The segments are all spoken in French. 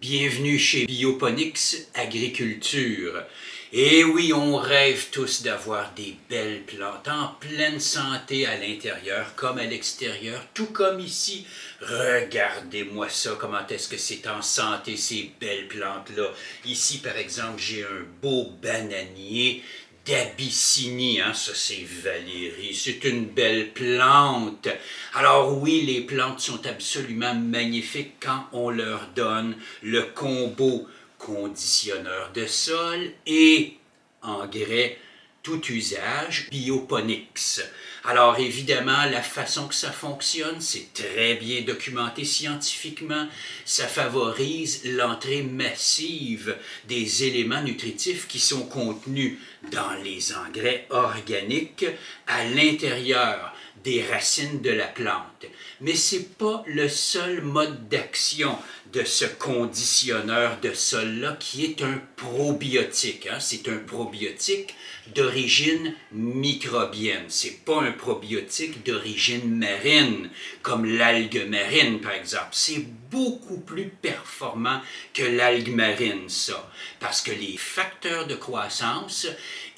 Bienvenue chez Bioponics Agriculture. Et oui, on rêve tous d'avoir des belles plantes en pleine santé à l'intérieur comme à l'extérieur, tout comme ici. Regardez-moi ça, comment est-ce que c'est en santé ces belles plantes-là. Ici, par exemple, j'ai un beau bananier d'Abyssinie, hein, ça c'est Valérie, c'est une belle plante. Alors oui, les plantes sont absolument magnifiques quand on leur donne le combo conditionneur de sol et engrais tout usage, bioponics. Alors évidemment, la façon que ça fonctionne, c'est très bien documenté scientifiquement. Ça favorise l'entrée massive des éléments nutritifs qui sont contenus dans les engrais organiques à l'intérieur des racines de la plante. Mais ce n'est pas le seul mode d'action de ce conditionneur de sol-là qui est un probiotique. Hein. C'est un probiotique d'origine microbienne. C'est pas un probiotique d'origine marine, comme l'algue marine, par exemple. C'est beaucoup plus performant que l'algue marine, ça. Parce que les facteurs de croissance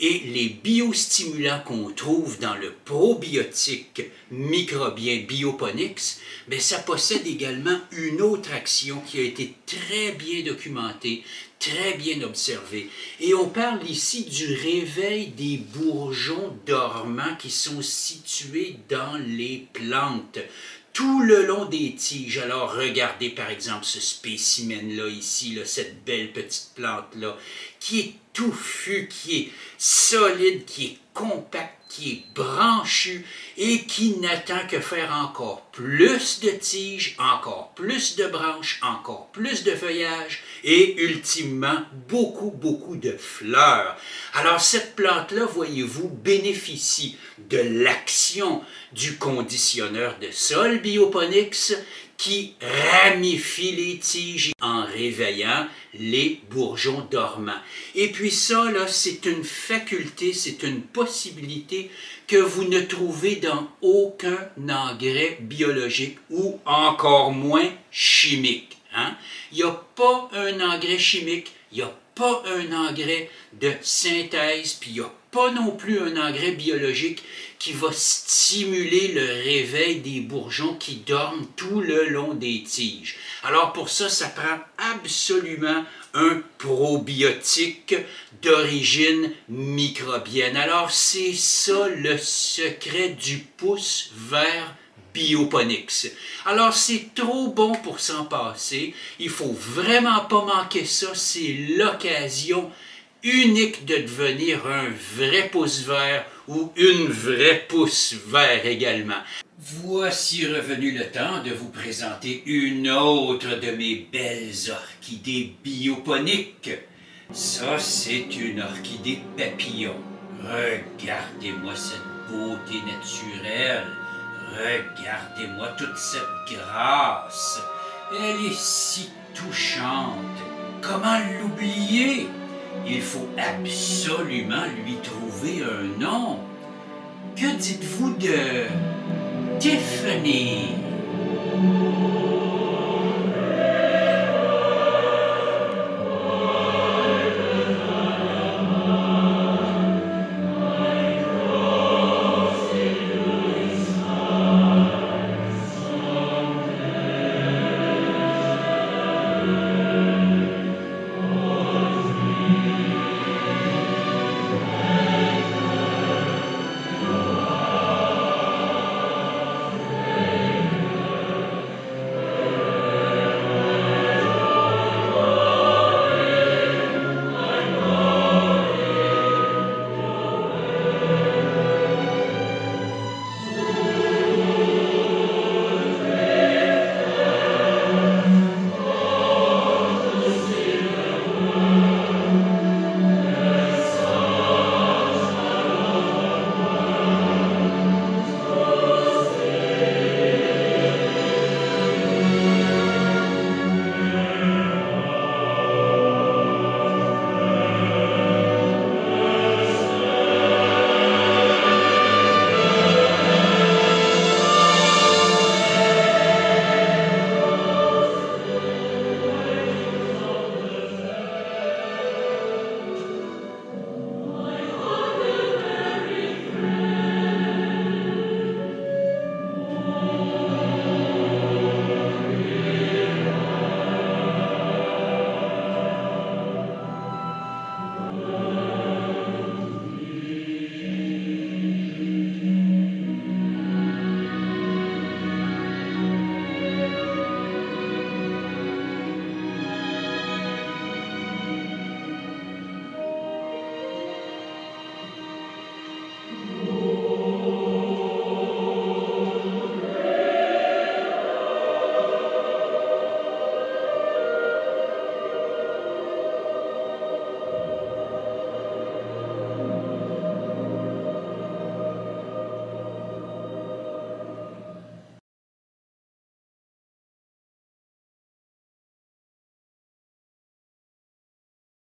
et les biostimulants qu'on trouve dans le probiotique microbien Bioponix, mais ça possède également une autre action qui a été très bien documentée, très bien observée. Et on parle ici du réveil des bourgeons dormants qui sont situés dans les plantes tout le long des tiges. Alors regardez par exemple ce spécimen-là ici, cette belle petite plante-là, qui est touffu, qui est solide, qui est compact, qui est branchu et qui n'attend que faire encore plus de tiges, encore plus de branches, encore plus de feuillage et ultimement beaucoup, beaucoup de fleurs. Alors cette plante-là, voyez-vous, bénéficie de l'action du conditionneur de sol Bioponics qui ramifie les tiges en réveillant les bourgeons dormants. Et puis ça, là, c'est une faculté, c'est une possibilité que vous ne trouvez dans aucun engrais biologique ou encore moins chimique. Hein? Il n'y a pas un engrais chimique, il n'y a pas un engrais de synthèse, puis il n'y a pas non plus un engrais biologique qui va stimuler le réveil des bourgeons qui dorment tout le long des tiges. Alors pour ça, ça prend absolument un probiotique d'origine microbienne. Alors c'est ça le secret du pouce vers bioponics. Alors c'est trop bon pour s'en passer. Il faut vraiment pas manquer ça. C'est l'occasion unique de devenir un vrai pouce vert ou une vraie pouce vert également. Voici revenu le temps de vous présenter une autre de mes belles orchidées bioponiques. Ça, c'est une orchidée papillon. Regardez-moi cette beauté naturelle. Regardez-moi toute cette grâce. Elle est si touchante. Comment l'oublier? Il faut absolument lui trouver un nom. Que dites-vous de Tiffany?